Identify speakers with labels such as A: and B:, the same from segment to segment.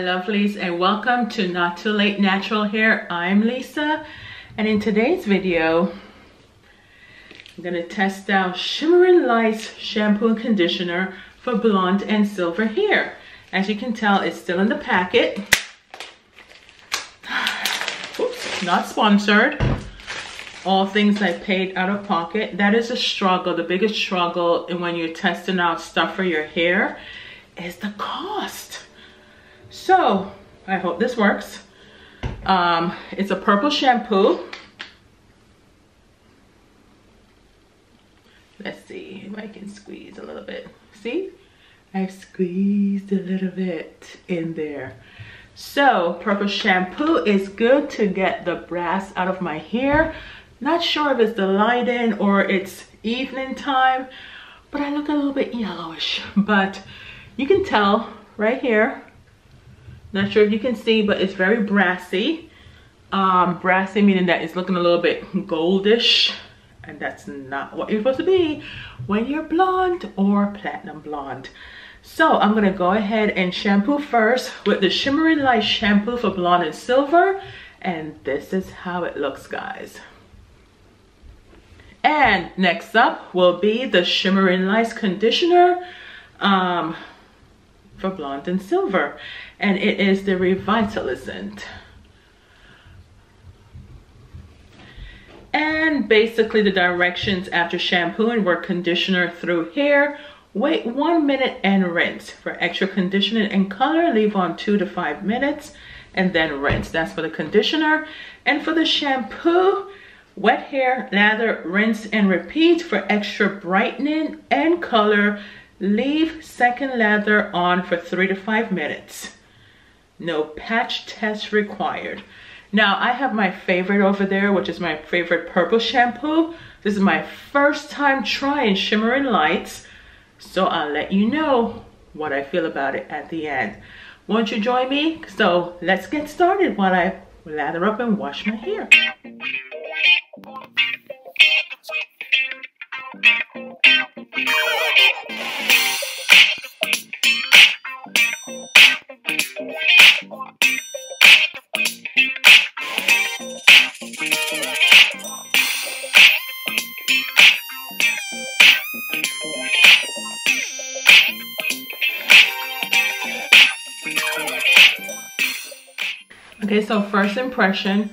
A: lovelies and welcome to Not Too Late Natural Hair. I'm Lisa and in today's video I'm going to test out Shimmering Lights shampoo and conditioner for blonde and silver hair. As you can tell it's still in the packet. Oops, not sponsored. All things I paid out of pocket. That is a struggle, the biggest struggle when you're testing out stuff for your hair is the cost. So I hope this works. Um, it's a purple shampoo. Let's see if I can squeeze a little bit. See? I've squeezed a little bit in there. So purple shampoo is good to get the brass out of my hair. Not sure if it's the lighting or it's evening time, but I look a little bit yellowish. But you can tell right here not sure if you can see but it's very brassy. Um brassy meaning that it's looking a little bit goldish and that's not what you're supposed to be when you're blonde or platinum blonde. So i'm gonna go ahead and shampoo first with the shimmering light shampoo for blonde and silver and this is how it looks guys. And next up will be the shimmering lights conditioner. Um for blonde and silver and it is the revitalizant. And basically the directions after shampooing work conditioner through hair wait one minute and rinse. For extra conditioning and color leave on two to five minutes and then rinse. That's for the conditioner. And for the shampoo wet hair lather rinse and repeat for extra brightening and color Leave second lather on for three to five minutes. No patch test required. Now I have my favorite over there, which is my favorite purple shampoo. This is my first time trying Shimmering Lights. So I'll let you know what I feel about it at the end. Won't you join me? So let's get started while I lather up and wash my hair. So first impression,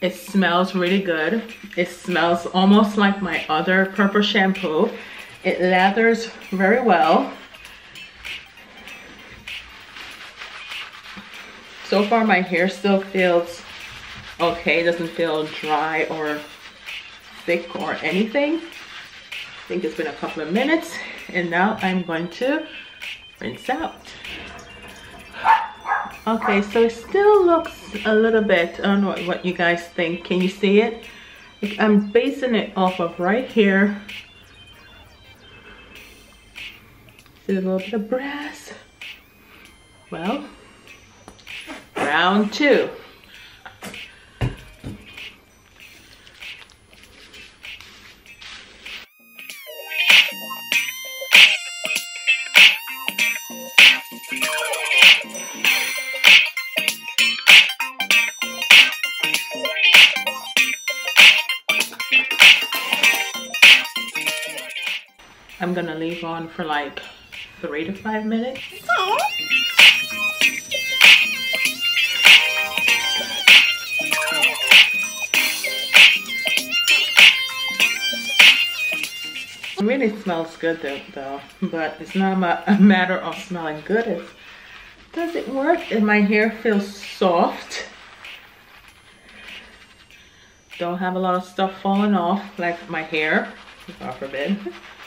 A: it smells really good. It smells almost like my other purple shampoo. It lathers very well. So far my hair still feels okay. It doesn't feel dry or thick or anything. I think it's been a couple of minutes and now I'm going to rinse out. Okay, so it still looks a little bit, I don't know what you guys think. Can you see it? I'm basing it off of right here. See a little bit of brass. Well, round two. I'm gonna leave on for like three to five minutes. It really smells good though, though, but it's not a matter of smelling good. It's, does it work? And my hair feels soft. Don't have a lot of stuff falling off like my hair, God forbid.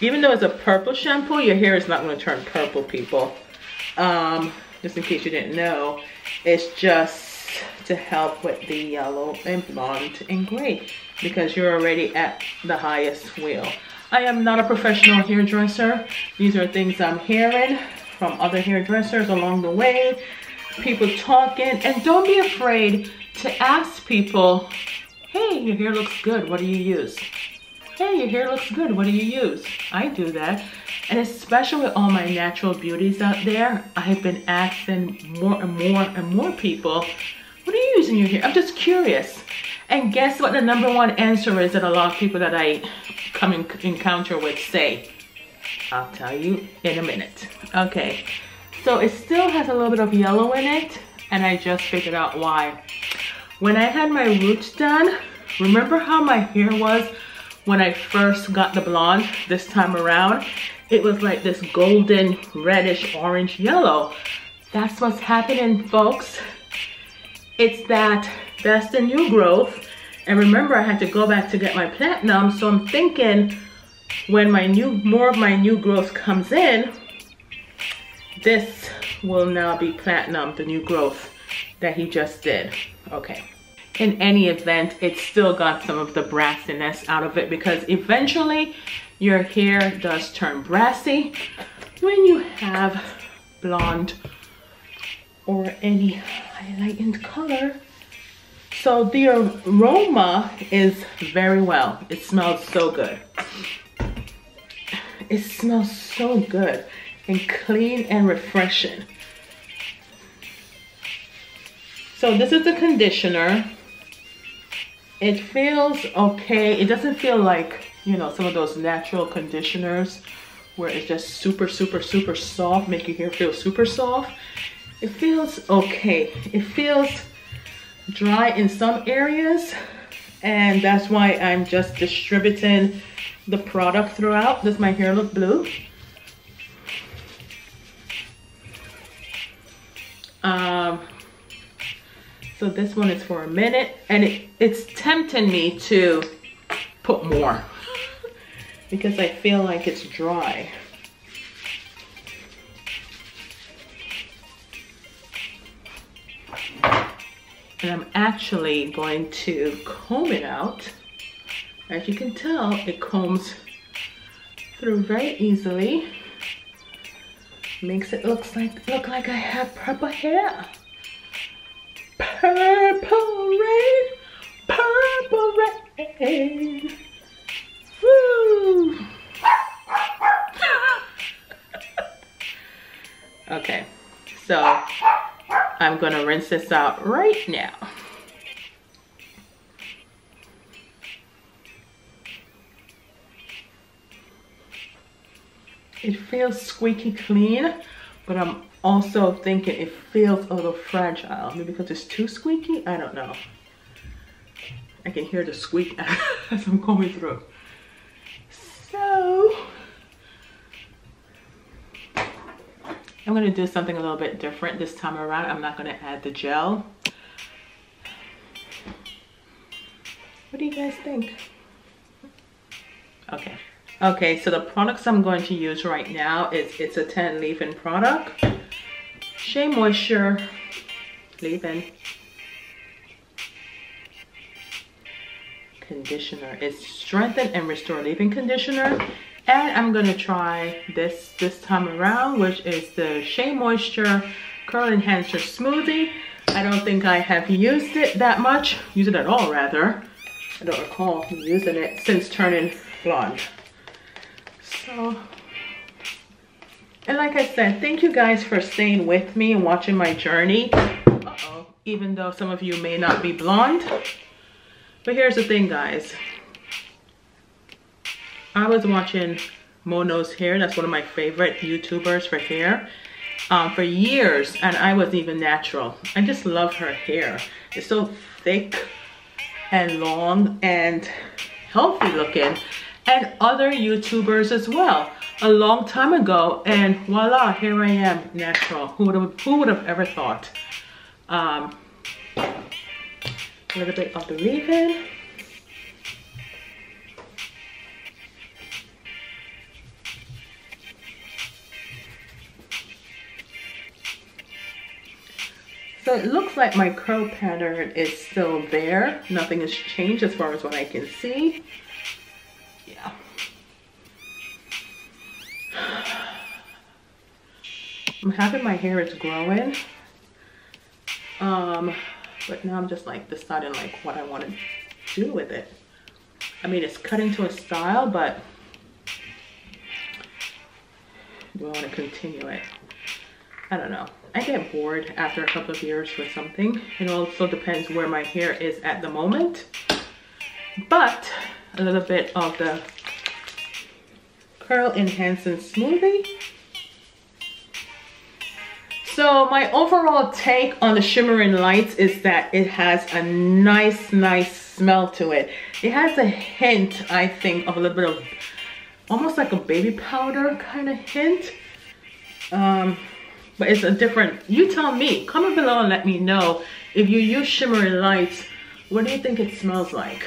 A: Even though it's a purple shampoo, your hair is not going to turn purple, people. Um, just in case you didn't know, it's just to help with the yellow and blonde and gray because you're already at the highest wheel. I am not a professional hairdresser. These are things I'm hearing from other hairdressers along the way. People talking and don't be afraid to ask people Hey, your hair looks good. What do you use? Hey, your hair looks good. What do you use? I do that. And especially with all my natural beauties out there, I've been asking more and more and more people, what are you using your hair? I'm just curious. And guess what the number one answer is that a lot of people that I come in encounter with say? I'll tell you in a minute. Okay, so it still has a little bit of yellow in it and I just figured out why. When I had my roots done, remember how my hair was when I first got the blonde this time around? It was like this golden, reddish, orange, yellow. That's what's happening, folks. It's that, that's the new growth. And remember, I had to go back to get my platinum, so I'm thinking when my new, more of my new growth comes in, this will now be platinum, the new growth that he just did. Okay. In any event, it still got some of the brassiness out of it because eventually your hair does turn brassy when you have blonde or any highlighted color. So the aroma is very well. It smells so good. It smells so good and clean and refreshing. So this is the conditioner. It feels okay. It doesn't feel like, you know, some of those natural conditioners where it's just super, super, super soft, make your hair feel super soft. It feels okay. It feels dry in some areas and that's why I'm just distributing the product throughout. Does my hair look blue? Um, so this one is for a minute and it, it's tempting me to put more because I feel like it's dry. And I'm actually going to comb it out. As you can tell, it combs through very easily makes it looks like look like I have purple hair. Purple rain, purple rain. Okay, so I'm gonna rinse this out right now. It feels squeaky clean, but I'm also thinking it feels a little fragile. Maybe because it's too squeaky? I don't know. I can hear the squeak as I'm going through. So, I'm gonna do something a little bit different this time around. I'm not gonna add the gel. What do you guys think? Okay. Okay, so the products I'm going to use right now is it's a 10 leave-in product. Shea Moisture leave-in conditioner. It's strengthen and restore leave-in conditioner. And I'm gonna try this this time around, which is the Shea Moisture Curl Enhancer Smoothie. I don't think I have used it that much, use it at all rather. I don't recall using it since turning blonde. So, and like I said, thank you guys for staying with me and watching my journey. Uh -oh, even though some of you may not be blonde. But here's the thing, guys. I was watching Mono's Hair. That's one of my favorite YouTubers for hair. Um, for years, and I wasn't even natural. I just love her hair. It's so thick and long and healthy looking and other YouTubers as well a long time ago and voila here I am natural who would have who would have ever thought um, a little bit of the leave-in So it looks like my curl pattern is still there. Nothing has changed as far as what I can see. I'm happy my hair is growing. Um, but now I'm just like deciding like what I want to do with it. I mean, it's cut into a style, but do I want to continue it? I don't know. I get bored after a couple of years with something. It also depends where my hair is at the moment. But a little bit of the Curl Enhancing Smoothie. So my overall take on the Shimmering Lights is that it has a nice, nice smell to it. It has a hint, I think, of a little bit of almost like a baby powder kind of hint. Um, but it's a different, you tell me, comment below and let me know if you use Shimmering Lights, what do you think it smells like?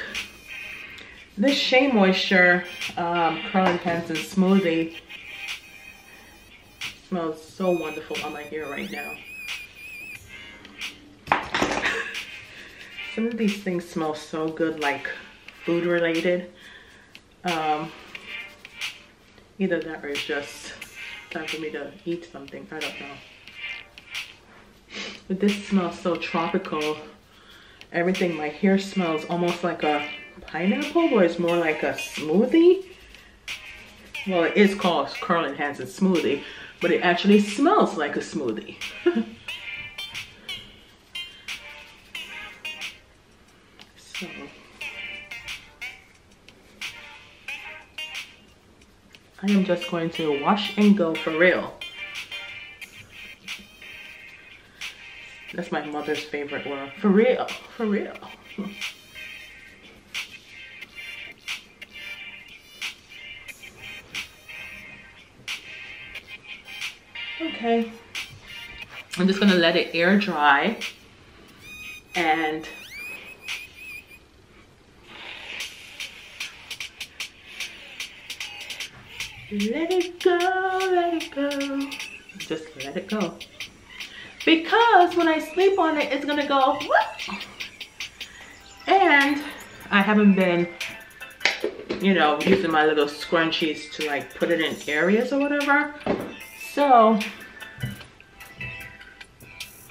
A: This Shea Moisture um, Curl Enhancing Smoothie smells so wonderful on my hair right now. Some of these things smell so good, like food related. Um, either that or it's just time for me to eat something. I don't know. But this smells so tropical. Everything, my hair smells almost like a pineapple, but it's more like a smoothie. Well, it is called Curl Enhancing Smoothie, but it actually smells like a smoothie. so. I am just going to wash and go for real. That's my mother's favorite word. For real, for real. okay? I'm just gonna let it air dry and let it go let it go. Just let it go. Because when I sleep on it it's gonna go Whoop! and I haven't been you know using my little scrunchies to like put it in areas or whatever. So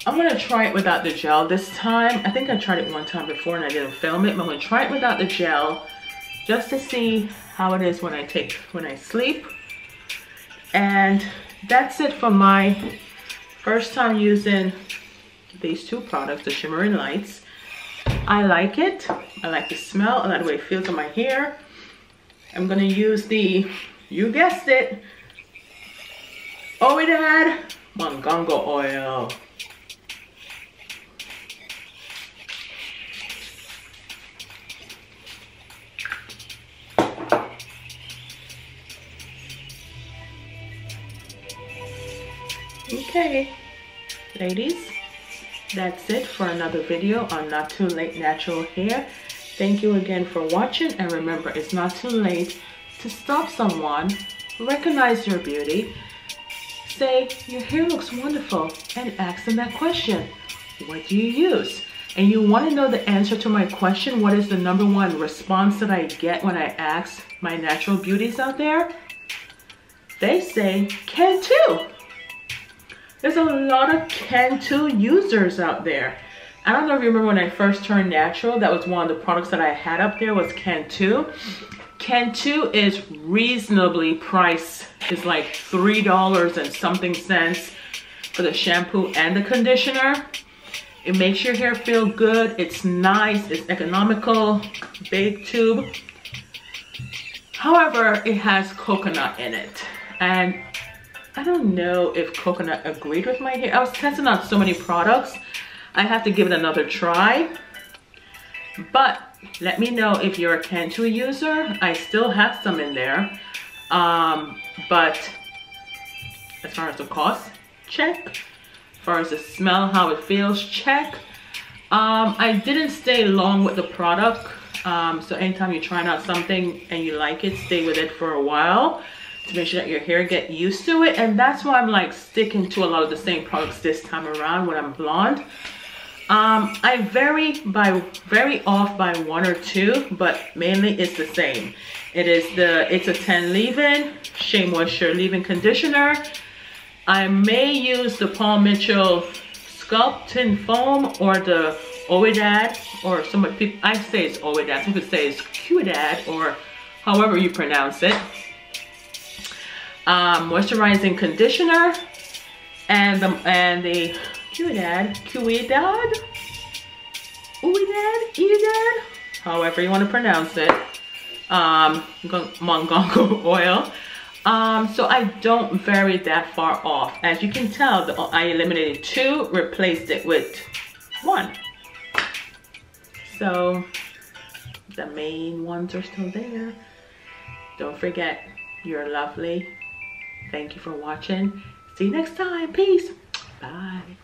A: I'm gonna try it without the gel this time. I think I tried it one time before and I didn't film it, but I'm gonna try it without the gel just to see how it is when I take, when I sleep. And that's it for my first time using these two products, the Shimmering Lights. I like it. I like the smell. I like the way it feels on my hair. I'm gonna use the, you guessed it, Ouidad Mongongo oil. Okay, ladies, that's it for another video on Not Too Late Natural Hair. Thank you again for watching and remember it's not too late to stop someone, recognize your beauty, say your hair looks wonderful and ask them that question. What do you use? And you want to know the answer to my question, what is the number one response that I get when I ask my natural beauties out there? They say can Cantu. There's a lot of Cantu users out there. I don't know if you remember when I first turned natural, that was one of the products that I had up there was Cantu. Cantu is reasonably priced. It's like $3 and something cents for the shampoo and the conditioner. It makes your hair feel good. It's nice. It's economical. Big tube. However, it has coconut in it. And I don't know if coconut agreed with my hair. I was testing out so many products. I have to give it another try. But let me know if you're a Cantu user. I still have some in there. Um, but as far as the cost, check. As far as the smell, how it feels, check. Um, I didn't stay long with the product. Um, so anytime you're trying out something and you like it, stay with it for a while to make sure that your hair get used to it. And that's why I'm like sticking to a lot of the same products this time around when I'm blonde. Um, I vary by very off by one or two, but mainly it's the same. It is the It's a 10 leave-in, Shea Moisture leave-in conditioner. I may use the Paul Mitchell Sculpting Foam or the Oidad, or some people, I say it's Oidad, some people say it's Cuidad, or however you pronounce it. Moisturizing conditioner, and the, and the Cuidad, Cuidad, Uidad, Edad, however you want to pronounce it, um, Mongongo oil. Um, so I don't vary that far off. As you can tell, the, I eliminated two, replaced it with one. So the main ones are still there. Don't forget, you're lovely. Thank you for watching. See you next time. Peace. Bye.